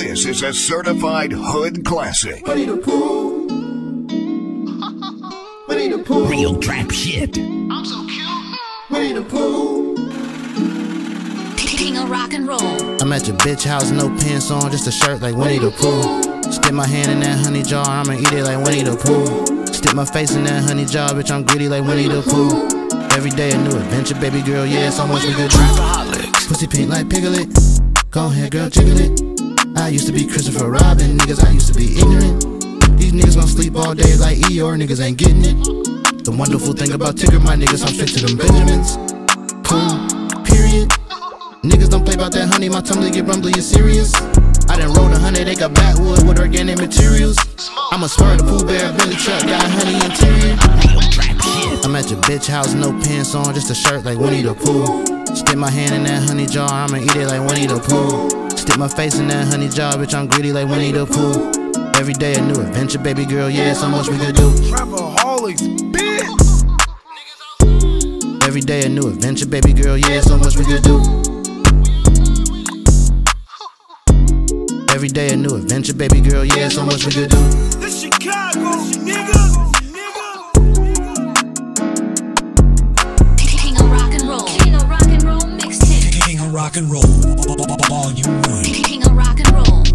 This is a certified hood classic. Winnie the Pooh. Winnie the Pooh. Real trap shit. I'm so cute. Winnie the Pooh. King of rock and roll. I'm at your bitch house, no pants on, just a shirt like Winnie the Pooh. Stick my hand in that honey jar, I'ma eat it like Winnie the Pooh. Stick my face in that honey jar, bitch, I'm greedy like Winnie the Pooh. Every day a new adventure, baby girl, yeah, so much we could do. Pussy pink like Piglet. Go ahead, girl, jiggle it. I used to be Christopher Robin, niggas, I used to be ignorant. These niggas gon' sleep all day like Eeyore, niggas ain't getting it. The wonderful thing about Tigger, my niggas, I'm straight to them Benjamins. Cool, period. Niggas don't play about that honey, my tongue get rumbly, you serious? I done rolled a hundred acre backwood with organic materials. I'ma the Pooh Bear Billy truck got honey interior. I'm at your bitch house, no pants on, just a shirt like Winnie the Pooh. Stick my hand in that honey jar, I'ma eat it like Winnie the Pooh. Stick my face in that honey jar, bitch, I'm greedy like Winnie the Pooh. Every day a new adventure, baby girl, yeah, so much we could do. Trapaholics, bitch. Every day a new adventure, baby girl, yeah, so much we could do. Every day a new adventure, baby girl, yeah, so much we could do. This Chicago, nigga. rock and roll. King of rock and roll.